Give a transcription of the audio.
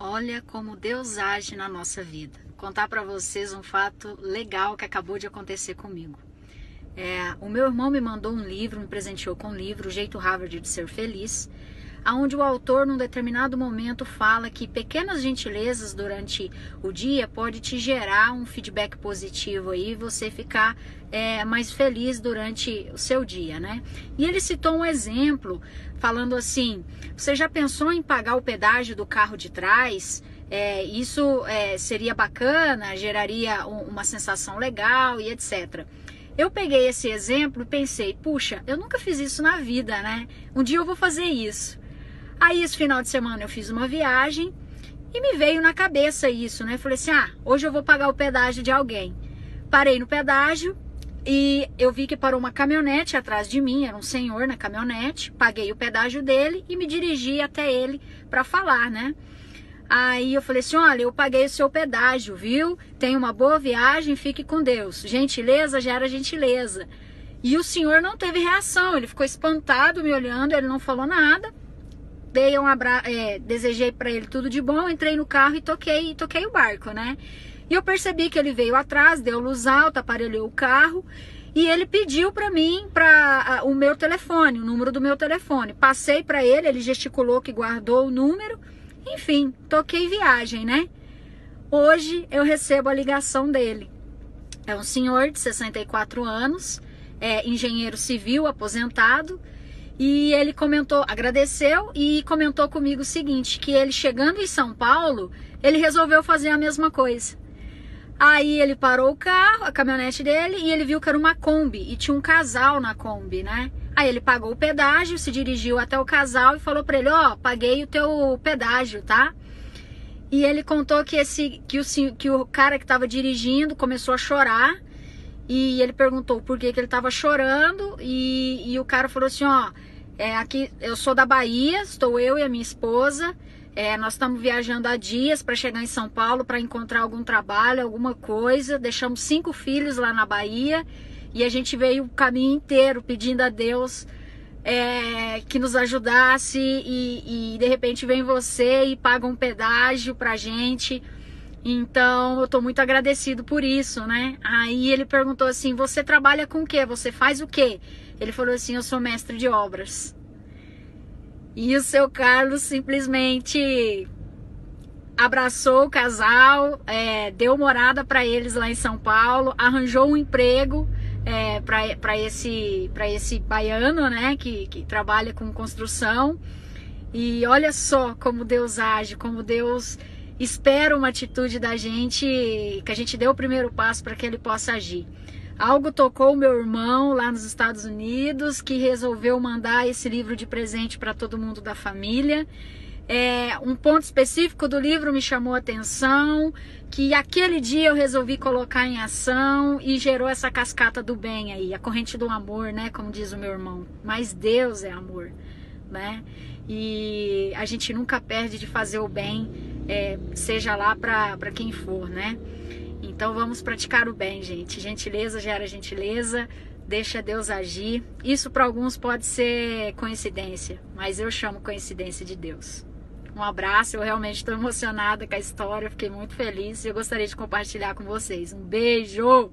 Olha como Deus age na nossa vida. Contar para vocês um fato legal que acabou de acontecer comigo. É, o meu irmão me mandou um livro, me presenteou com um livro, O Jeito Harvard de Ser Feliz onde o autor, num determinado momento, fala que pequenas gentilezas durante o dia pode te gerar um feedback positivo aí, você ficar é, mais feliz durante o seu dia, né? E ele citou um exemplo falando assim: você já pensou em pagar o pedágio do carro de trás? É, isso é, seria bacana, geraria um, uma sensação legal e etc. Eu peguei esse exemplo e pensei, puxa, eu nunca fiz isso na vida, né? Um dia eu vou fazer isso. Aí esse final de semana eu fiz uma viagem e me veio na cabeça isso, né? Falei assim: ah, hoje eu vou pagar o pedágio de alguém. Parei no pedágio e eu vi que parou uma caminhonete atrás de mim, era um senhor na caminhonete. Paguei o pedágio dele e me dirigi até ele para falar, né? Aí eu falei assim: olha, eu paguei o seu pedágio, viu? Tenha uma boa viagem, fique com Deus. Gentileza gera gentileza. E o senhor não teve reação, ele ficou espantado me olhando, ele não falou nada dei um abra... É, desejei para ele tudo de bom, entrei no carro e toquei, toquei o barco, né? E eu percebi que ele veio atrás, deu luz alta, aparelhou o carro e ele pediu para mim para o meu telefone, o número do meu telefone. Passei para ele, ele gesticulou que guardou o número. Enfim, toquei viagem, né? Hoje eu recebo a ligação dele. É um senhor de 64 anos, é engenheiro civil aposentado e ele comentou, agradeceu e comentou comigo o seguinte, que ele chegando em São Paulo, ele resolveu fazer a mesma coisa. Aí ele parou o carro, a caminhonete dele, e ele viu que era uma Kombi e tinha um casal na Kombi, né? Aí ele pagou o pedágio, se dirigiu até o casal e falou para ele: "Ó, oh, paguei o teu pedágio, tá?" E ele contou que esse que o que o cara que estava dirigindo começou a chorar e ele perguntou por que, que ele estava chorando e, e o cara falou assim, ó, é, aqui eu sou da Bahia, estou eu e a minha esposa. É, nós estamos viajando há dias para chegar em São Paulo para encontrar algum trabalho, alguma coisa. Deixamos cinco filhos lá na Bahia e a gente veio o caminho inteiro pedindo a Deus é, que nos ajudasse e, e, de repente vem você e paga um pedágio para gente. Então eu estou muito agradecido por isso, né? Aí ele perguntou assim: Você trabalha com o quê? Você faz o quê? Ele falou assim: Eu sou mestre de obras. E o seu Carlos simplesmente abraçou o casal, é, deu morada para eles lá em São Paulo, arranjou um emprego é, para esse, esse baiano, né, que, que trabalha com construção. E olha só como Deus age, como Deus espera uma atitude da gente, que a gente dê o primeiro passo para que ele possa agir. Algo tocou meu irmão lá nos Estados Unidos, que resolveu mandar esse livro de presente para todo mundo da família. É, um ponto específico do livro me chamou a atenção, que aquele dia eu resolvi colocar em ação e gerou essa cascata do bem aí, a corrente do amor, né, como diz o meu irmão. Mas Deus é amor, né? E a gente nunca perde de fazer o bem, é, seja lá para quem for, né? Então vamos praticar o bem, gente. Gentileza gera gentileza, deixa Deus agir. Isso para alguns pode ser coincidência, mas eu chamo coincidência de Deus. Um abraço, eu realmente estou emocionada com a história, fiquei muito feliz e eu gostaria de compartilhar com vocês. Um beijo!